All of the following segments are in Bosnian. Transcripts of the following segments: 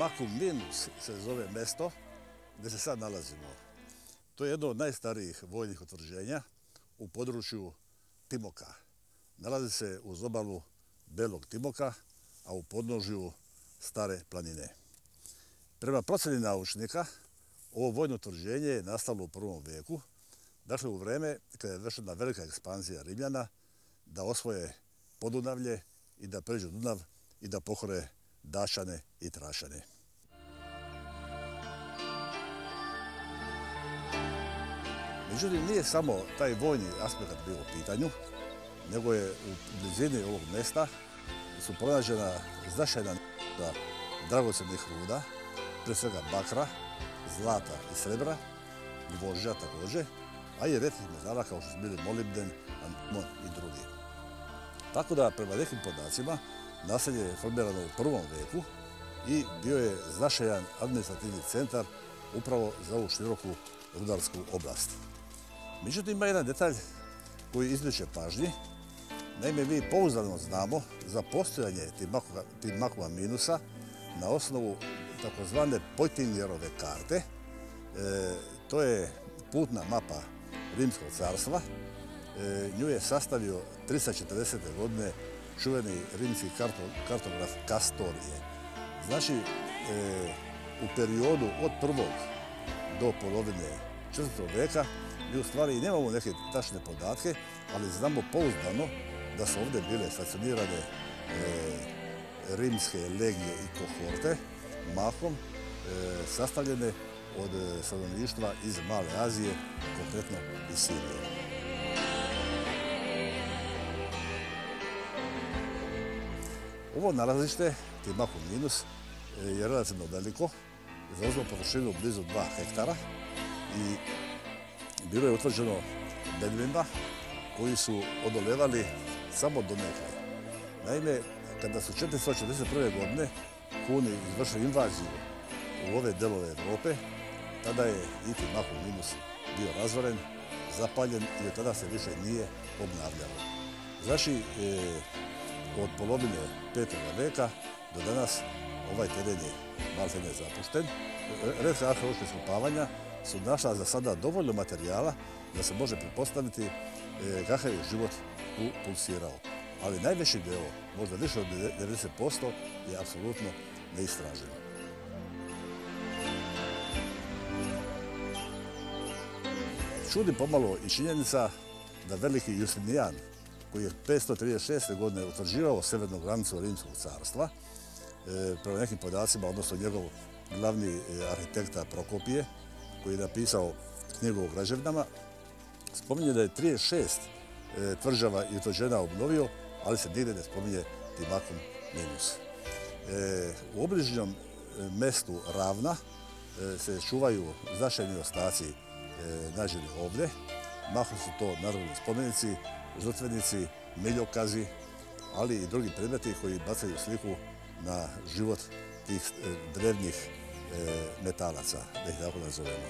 Makum se zove mesto gdje se sad nalazimo. To je jedno od najstarijih vojnih otvrđenja u području Timoka. Nalazi se uz obalu Belog Timoka, a u podnožju Stare planine. Prema proceni naučnika, ovo vojno utvrđenje je nastalo u prvom veku, dakle u vreme kada je vršena velika ekspanzija Rimljana da osvoje Podunavlje i da pređu Dunav i da pohore Dašane i Trašane. Međutim, nije samo taj vojni aspekt bio u pitanju, nego je u blizini ovog mesta su pronađena značajna dragocenih ruda, pre svega bakra, zlata i srebra, gvožđa također, a i redkih metala kao što su bili molibden, antimon i drugi. Tako da, prema nekim podacima, naselje je formirano u prvom veku i bio je značajan administrativni centar upravo za ovu široku rudarsku oblast. Međutim, ima jedan detalj koji izliče pažnji. Naime, mi pouzdano znamo za postojanje Timakova minusa na osnovu takozvane Pojtinjerove karte. E, to je putna mapa Rimskog carstva. E, nju je sastavio 340. godine čuveni rimski kartograf Kastorije. Znači, e, u periodu od prvog do polovine četvrtog veka mi u stvari nemamo neke tačne podatke, ali znamo pouzdano da su ovdje bile stacionirane e, rimske legije i kohorte, mahom, e, sastavljene od e, stanovništva iz Male Azije, konkretno iz Sirije. Ovo nalazište, Timaku minus, e, je relativno veliko, zauzno površinu blizu 2 hektara i bilo je utvrđeno bedvinda koji su odolevali samo do nekaj. Naime, kada su 441. godine Huni izvršili invaziju u ove delove Evrope, tada je i Timaku minus bio razvoren, zapaljen i od tada se više nije obnavljalo. Znači, e, od polovine 5. veka do danas ovaj teren je malo ne zapušten. Redka arheološka skopavanja su našla za sada dovoljno materijala da se može prepostaviti e, kakav je život tu pulsirao. Ali najveći deo, možda više od 90%, je apsolutno neistraženo. Čudi pomalo i činjenica da veliki Justinijan koji je 536. godine utvrđivao severnu granicu Rimskog carstva, e, prema nekim podacima, odnosno njegov glavni e, arhitekta Prokopije, koji je napisao knjigu o građevnama, spominje da je 36 e, tvrđava i utvrđena obnovio, ali se nigde ne spominje Timakom minus. E, u obližnjom e, mestu Ravna se čuvaju značajni ostaci nađeni ovdje. Mahom su to narodni spomenici, žrtvenici, miljokazi, ali i drugi predmeti koji bacaju sliku na život tih e, drevnih e, metalaca, da ih tako nazovemo.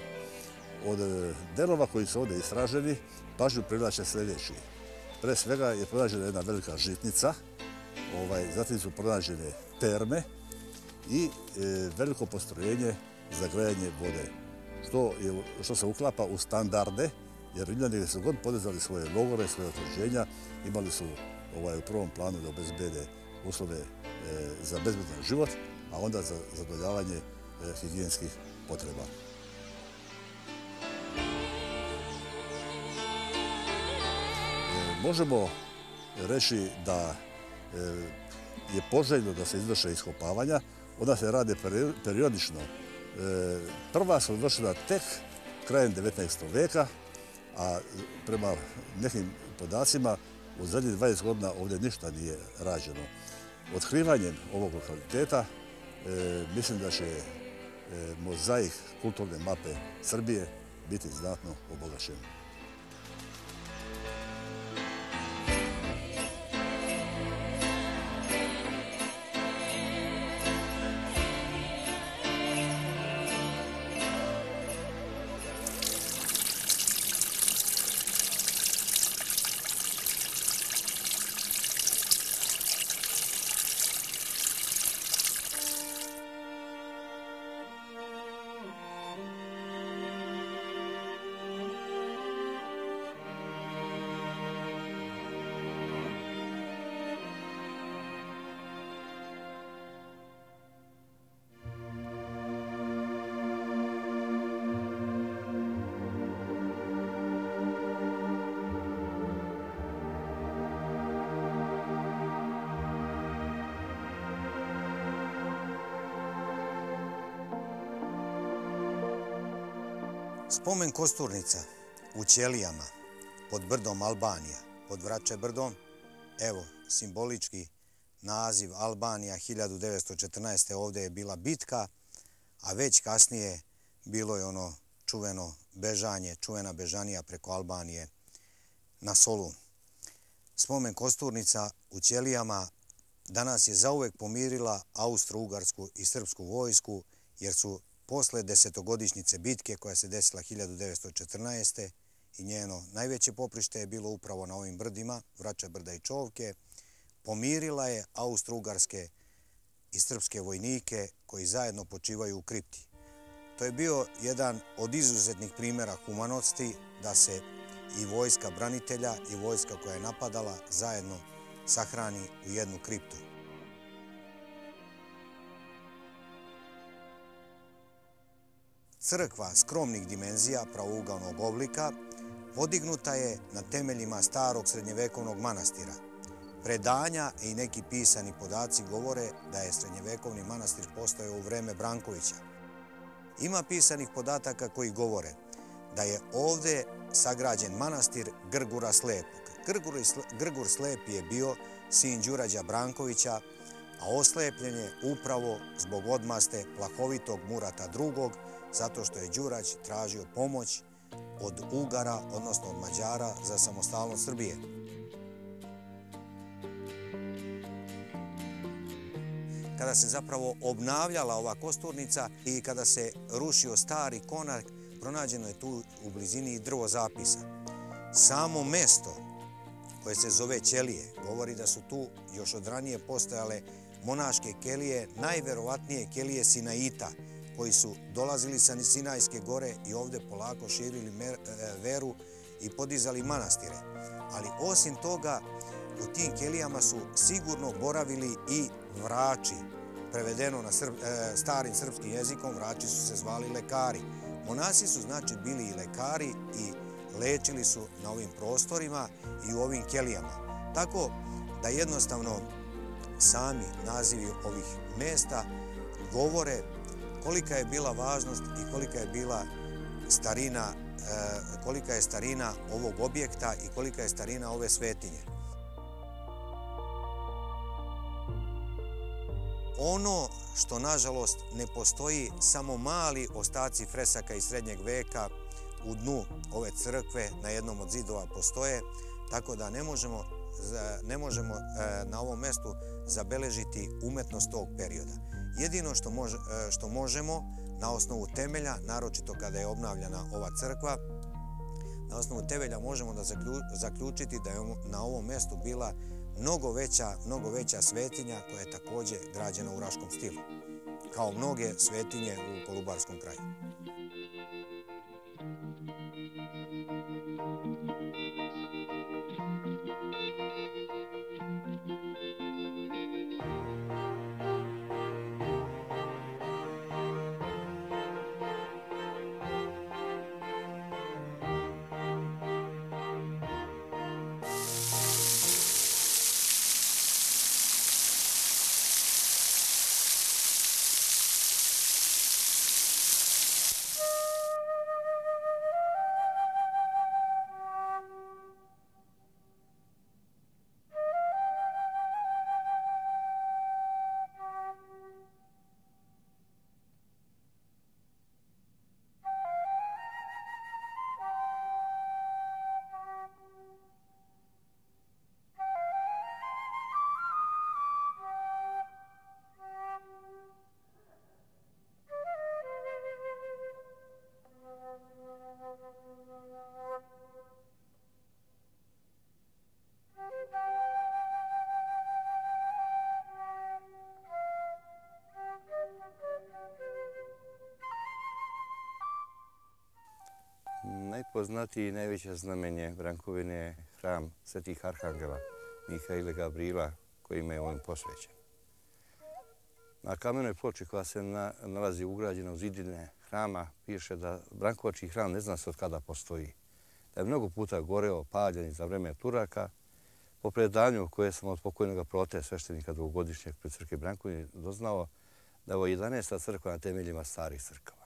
Od e, delova koji su ovdje istraženi, pažnju privlače sljedeći. Pre svega je pronađena jedna velika žitnica, ovaj, zatim su pronađene terme i veliko postrojenje za grejanje vode, što se uklapa u standarde jer Rimljani su god podezali svoje logore, svoje otvrđenja, imali su ovaj, u prvom planu da obezbede uslove e, za bezbedan život, a onda za zadoljavanje e, higijenskih potreba. E, možemo reći da e, je poželjno da se izvrše iskopavanja, onda se rade periodično. E, prva su izvršena tek krajem 19. veka, a prema nekim podacima u zadnjih 20 godina ovdje ništa nije rađeno. Otkrivanjem ovog lokaliteta e, mislim da će e, mozaik kulturne mape Srbije biti znatno obogašen. Spomen Kosturnica u Ćelijama pod brdom Albanija, pod Vrače brdom, evo, simbolički naziv Albanija 1914. ovdje je bila bitka, a već kasnije bilo je ono čuveno bežanje, čuvena bežanija preko Albanije na Solu. Spomen Kosturnica u Ćelijama danas je zauvek pomirila Austro-Ugarsku i Srpsku vojsku, jer su posle desetogodišnjice bitke koja se desila 1914. i njeno najveće poprište je bilo upravo na ovim brdima, Vraća brda i Čovke, pomirila je Austro-Ugarske i Srpske vojnike koji zajedno počivaju u kripti. To je bio jedan od izuzetnih primjera humanosti da se i vojska branitelja i vojska koja je napadala zajedno sahrani u jednu kriptu. Crkva skromnih dimenzija pravougalnog oblika podignuta je na temeljima starog srednjevekovnog manastira. Predanja i neki pisani podaci govore da je srednjevekovni manastir postojao u vreme Brankovića. Ima pisanih podataka koji govore da je ovde sagrađen manastir Grgura Slepog. Grgur Slepi je bio sin Đurađa Brankovića, a oslepljen je upravo zbog odmaste plahovitog Murata II. zato što je Đurađ tražio pomoć od Ugara, odnosno od Mađara, za samostalnost Srbije. Kada se zapravo obnavljala ova kosturnica i kada se rušio stari konak, pronađeno je tu u blizini drvo zapisa. Samo mesto koje se zove Ćelije govori da su tu još od ranije postojale monaške kelije, najverovatnije kelije Sinaita, koji su dolazili sa Sinajske gore i ovde polako širili e, veru i podizali manastire. Ali osim toga, u tim kelijama su sigurno boravili i vrači. Prevedeno na e, starim srpskim jezikom, vrači su se zvali lekari. Monasi su znači bili i lekari i lečili su na ovim prostorima i u ovim kelijama. Tako da jednostavno sami nazivi ovih mesta govore kolika je bila važnost i kolika je bila starina, e, kolika je starina ovog objekta i kolika je starina ove svetinje. Ono što, nažalost, ne postoji samo mali ostaci fresaka iz srednjeg veka u dnu ove crkve na jednom od zidova postoje, tako da ne možemo, e, ne možemo e, na ovom mestu zabeležiti umetnost tog perioda. Jedino što, mož, e, što možemo na osnovu temelja, naročito kada je obnavljena ova crkva, na osnovu temelja možemo da zaključiti da je na ovom mestu bila mnogo veća, mnogo veća svetinja koja je također građena u raškom stilu, kao mnoge svetinje u Kolubarskom kraju. Najpoznatiji i najveće znamenje Brankovine je hram Svetih Arhangela Mihaila Gabriela kojima je ovim posvećen. Na kamenoj ploči koja se na, nalazi ugrađena u zidine hrama piše da Brankovački hram ne zna se od kada postoji. Da je mnogo puta goreo paljen za vreme Turaka. Po predanju koje sam od pokojnog prote sveštenika dvogodišnjeg pred crke Brankovine doznao da je ovo 11. crkva na temeljima starih crkava.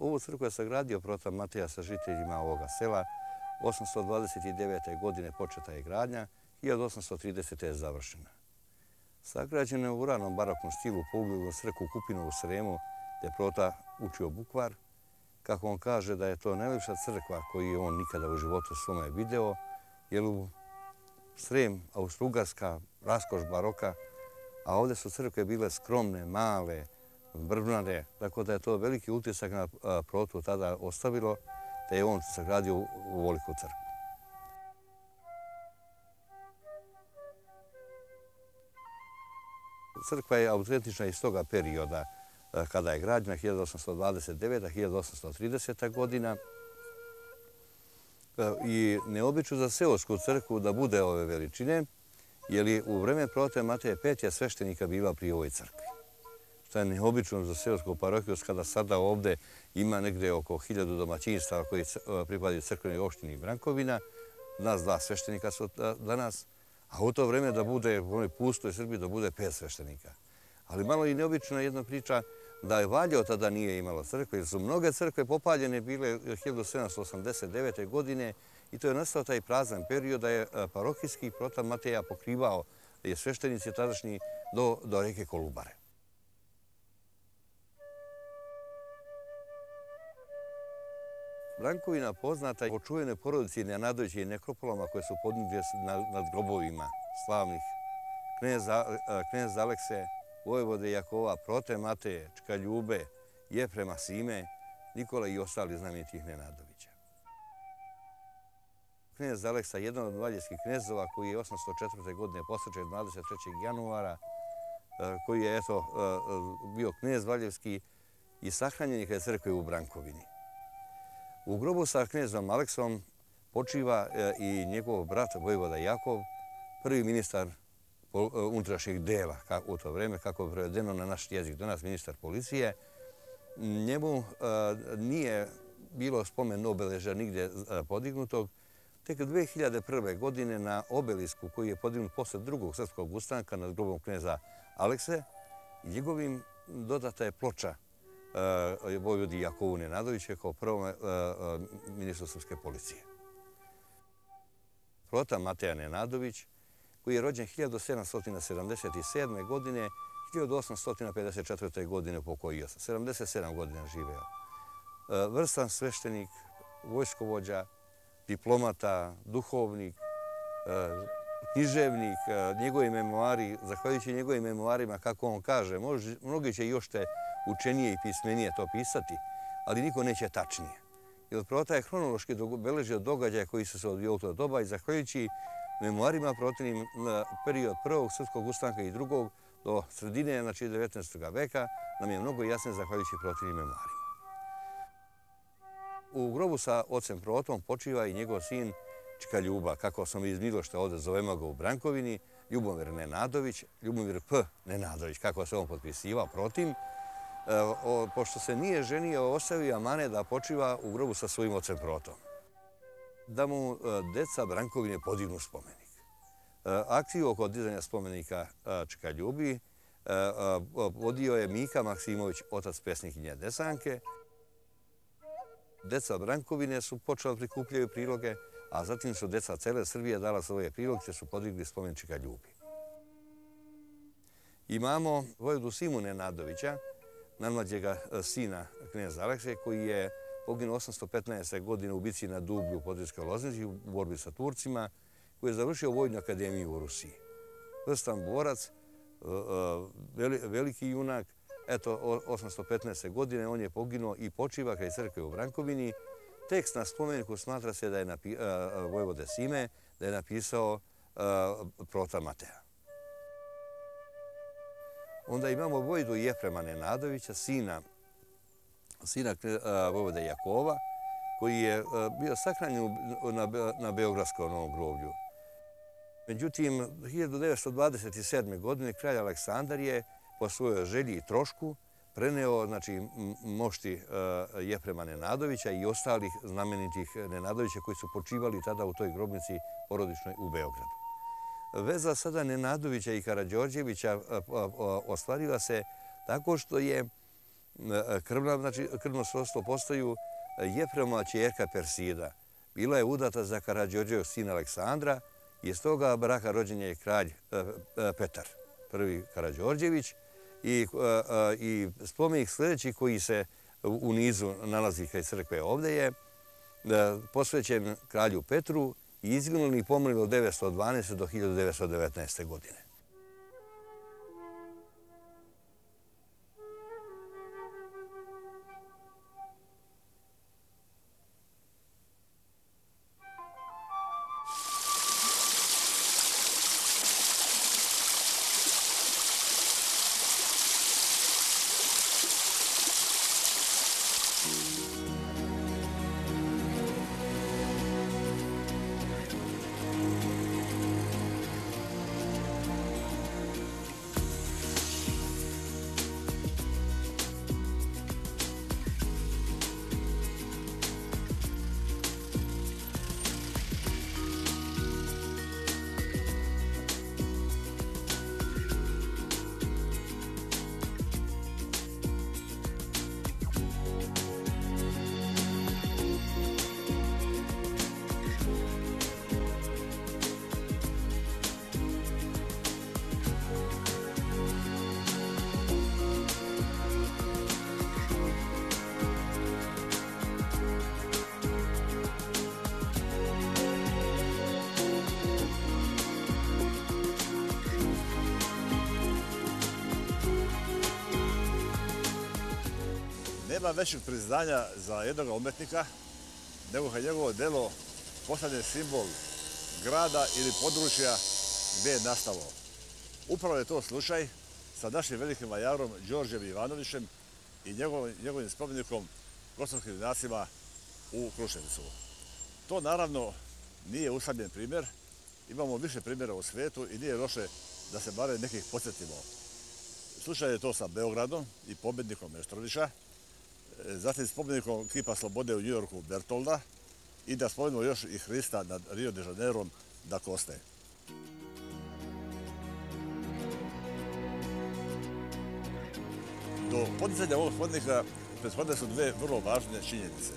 Ovu crkvu je sagradio prota Mateja sa žiteljima ovoga sela. 829. godine početa je gradnja, 1830. je završena. Sagrađena je u ranom baroknom stilu po ugledu crkvu Kupinu u Sremu, gdje prota učio bukvar. Kako on kaže da je to najljepša crkva koju je on nikada u životu svome video, jer u Srem, Austro-Ugarska, raskoš baroka, a ovdje su crkve bile skromne, male, brbnare, tako da je to veliki utisak na protu tada ostavilo, da je on sagradio u voliku crkvu. Crkva je autentična iz toga perioda kada je građena 1829-1830. godina i neobično za seosku crkvu da bude ove veličine, jer je u vreme prote Mateje Petja sveštenika bila pri ovoj crkvi. Što je neobično za seosku parokiju, kada sada ovde ima negde oko hiljadu domaćinstava koji eh, pripadaju crkvenoj opštini Brankovina, nas dva sveštenika su danas, a u to vreme da bude u onoj pustoj Srbiji da bude pet sveštenika. Ali malo i neobična jedna priča da je Valjevo tada nije imalo crkve, jer su mnoge crkve popaljene bile eh, 1789. godine i to je nastao taj prazan period da je parohijski parokijski protam Mateja pokrivao je sveštenici tadašnji do reke Kolubare. Brankovina poznata je po čuvenoj porodici Nenadović i nekropolama koje su podnijeli nad grobovima slavnih knjez e, Alekse, Vojvode Jakova, Prote Mateje, Čka Ljube, Jeprema Sime, Nikola i ostali znamenitih Nenadovića. Knjez Aleksa, jedan od valjevskih knjezova koji je 804. godine posrećen 23. januara, e, koji je eto, e, e, bio knjez valjevski i sahranjen je crkve u Brankovini. U grobu sa knjezom Aleksom počiva e, i njegov brat Vojvoda Jakov, prvi ministar e, unutrašnjeg unutrašnjih dela u to vreme, kako je prevedeno na naš jezik do nas, ministar policije. Njemu e, nije bilo spomen obeleža nigdje podignutog. Tek 2001. godine na obelisku koji je podignut posle drugog srpskog ustanka nad grobom knjeza Alekse, njegovim dodata je ploča Eh, Vojvodi Jakovu Nenadovića kao prvom eh, eh, ministru Srpske policije. Prota Mateja Nenadović, koji je rođen 1777. godine, 1854. godine pokojio se. 77 godina živeo. Eh, vrstan sveštenik, vojskovođa, diplomata, duhovnik, književnik, njegovi memoari, zahvaljujući njegovim memoarima, kako on kaže, mnogi će još te učenije i pismenije to pisati, ali niko neće tačnije. Jer prota je hronološki beležio događaja koji su se odvijali u to doba i zahvaljujući memoarima protivnim na period prvog srpskog ustanka i drugog do sredine, znači 19. veka, nam je mnogo jasne zahvaljujući protivnim memoarima. U grobu sa ocem protom počiva i njegov sin Čika Ljuba, kako sam iz Milošta ovdje zovemo ga u Brankovini, Ljubomir Nenadović, Ljubomir P. Nenadović, kako se on potpisivao Eh, pošto se nije ženio, ostavio Amane da počiva u grobu sa svojim ocem Protom. Da mu eh, deca Brankovine podignu spomenik. Eh, akciju oko dizanja spomenika Čeka Ljubi vodio je Mika Maksimović, otac pesnikinje Desanke. Deca Brankovine su počela prikupljaju priloge, a zatim su deca cele Srbije dala svoje priloge te su podigli spomenik Ljubi. Imamo Vojvodu Simu Nadovića, najmlađega e, sina knjeza Alekseja koji je poginuo 815. godine u bici na Dublju u Podrijskoj Loznici u borbi sa Turcima, koji je završio Vojnu akademiju u Rusiji. Vrstan borac, e, e, veliki junak, eto, 815. godine on je poginuo i počiva kraj crkve u Brankovini. Tekst na spomeniku smatra se da je Vojvode Sime, da je napisao Prota Matea. Onda imamo Vojdu Jefrema Nenadovića, sina sina Vojvode Jakova, koji je bio sahranjen na Beogradskom novom groblju. Međutim, 1927. godine kralj Aleksandar je po svojoj želji i trošku preneo znači, mošti Jefrema Nenadovića i ostalih znamenitih Nenadovića koji su počivali tada u toj grobnici porodičnoj u Beogradu veza sada Nenadovića i Karadžorđevića e, e, ostvarila se tako što je e, krvna, znači krvno srodstvo postaju Jefrema čerka Persida. Bila je udata za Karadžorđevog sina Aleksandra i iz toga braka rođen je kralj Petar, prvi Karadžorđević. I, i spomenik sljedeći koji se u nizu nalazi kaj crkve ovdje je posvećen kralju Petru i izginuli i pomrli od 1912. do 1919. godine. Nema većeg priznanja za jednog umetnika nego kad njegovo delo postane simbol grada ili područja gdje je nastalo. Upravo je to slučaj sa našim velikim vajarom Đorđem Ivanovićem i njegovim spomenikom kosovskim junacima u Kruševicu. To naravno nije usamljen primjer. Imamo više primjera u svijetu i nije loše da se bare nekih podsjetimo. Slučaj je to sa Beogradom i pobednikom Meštrovića, zatim spomenikom Kipa Slobode u Njujorku Bertolda i da spomenemo još i Hrista nad Rio de Janeiro da koste. Do podizanja ovog spomenika prethodne su dve vrlo važne činjenice.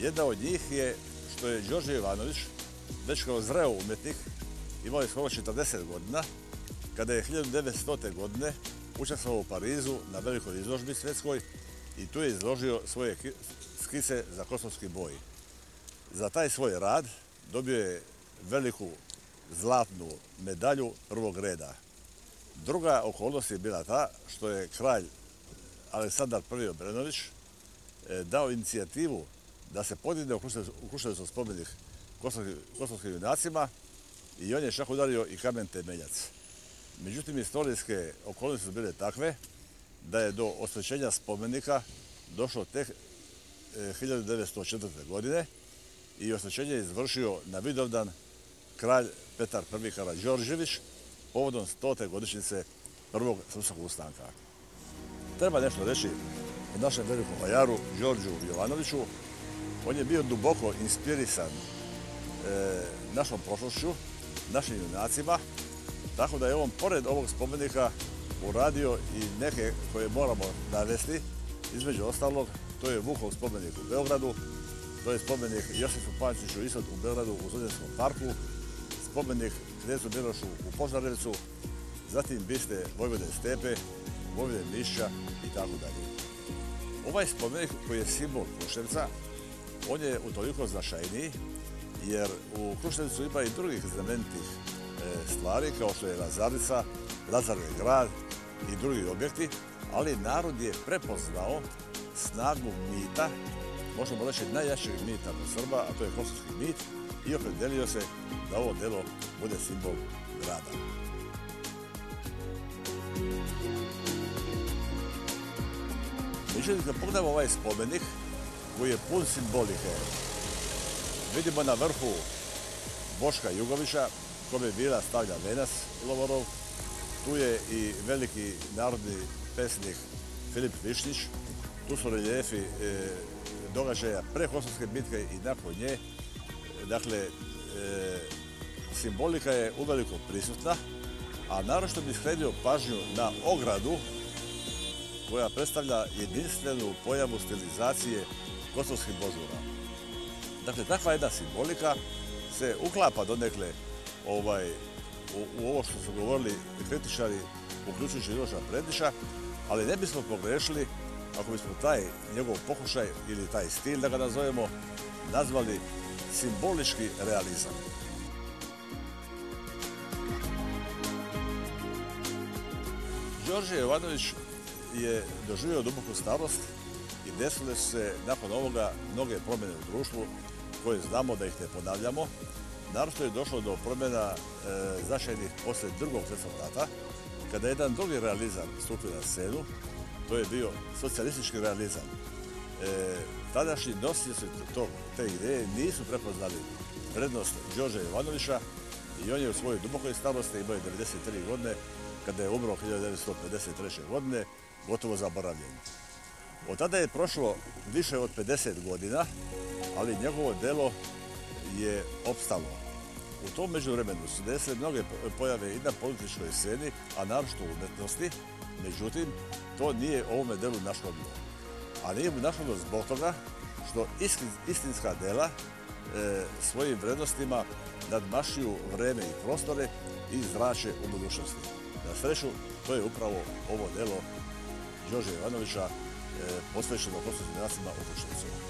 Jedna od njih je što je Đorđe Ivanović, već kao zreo umetnik, imao je skoro 40 godina, kada je 1900. godine učestvovao u Parizu na velikoj izložbi svjetskoj i tu je izložio svoje skise za kosovski boj. Za taj svoj rad dobio je veliku zlatnu medalju prvog reda. Druga okolnost je bila ta što je kralj Aleksandar I. Obrenović e, dao inicijativu da se podigne u Kruševicu spomenih kosovskim junacima i on je čak udario i kamen temeljac. Međutim, istorijske okolnosti su bile takve da je do osvećenja spomenika došlo tek e, 1904. Godine i osvećenje je izvršio na Vidovdan kralj Petar I. Karađorđević povodom 100. godišnjice prvog srpskog ustanka. Treba nešto reći o našem velikom vajaru, Đorđu Jovanoviću. On je bio duboko inspirisan e, našom prošlošću, našim junacima, tako da je on, pored ovog spomenika, uradio i neke koje moramo navesti. Između ostalog, to je Vukov spomenik u Beogradu, to je spomenik Josifu Pančiću Isad u Beogradu u Zodjenskom parku, spomenik Knezu Milošu u Požarevcu, zatim biste Vojvode Stepe, Vojvode Mišća i tako dalje. Ovaj spomenik koji je simbol Kruševca, on je utoliko značajniji, jer u Kruševcu ima i drugih znamenitih e, stvari, kao što je Lazarica, Lazarve grad, i drugi objekti, ali narod je prepoznao snagu mita, možemo reći najjačeg mita na Srba, a to je kosovski mit, i opredelio se da ovo delo bude simbol grada. Međutim, kad pogledamo ovaj spomenik, koji je pun simbolike, vidimo na vrhu Boška Jugovića, kome je bila stavlja Venas Lovorov, Tu je i veliki narodni pesnik Filip Višnić. Tu su reljefi e, događaja pre Kosovske bitke i nakon nje. Dakle, e, simbolika je uveliko prisutna, a narošto bih skredio pažnju na ogradu koja predstavlja jedinstvenu pojavu stilizacije kosovskih božura. Dakle, takva jedna simbolika se uklapa donekle ovaj, u, u ovo što su govorili kritičari, uključujući Miloša Prediša, ali ne bismo pogrešili ako bismo taj njegov pokušaj ili taj stil, da ga nazovemo, nazvali simbolički realizam. Đorđe Jovanović je doživio duboku starost i desile su se nakon ovoga mnoge promjene u društvu koje znamo da ih ne ponavljamo. Naravno je došlo do promjena e, značajnih posle drugog svjetskog rata, kada je jedan drugi realizam stupio na scenu, to je bio socijalistički realizam. E, tadašnji nosioci te ideje nisu prepoznali prednost Đorđa Jovanovića i on je u svojoj dubokoj starosti imao 93 godine kada je umro 1953. godine, gotovo zaboravljen. Od tada je prošlo više od 50 godina, ali njegovo delo je opstalo. U tom međuvremenu su desile mnoge pojave i na političkoj sceni, a naročito u umetnosti. Međutim, to nije ovome delu naškodilo. A nije mu naškodilo zbog toga što istinska dela e, svojim vrednostima nadmašuju vreme i prostore i zrače u budućnosti. Na sreću, to je upravo ovo delo Đorđe Ivanovića e, posvećeno posvećenim nasima u Krušnicu.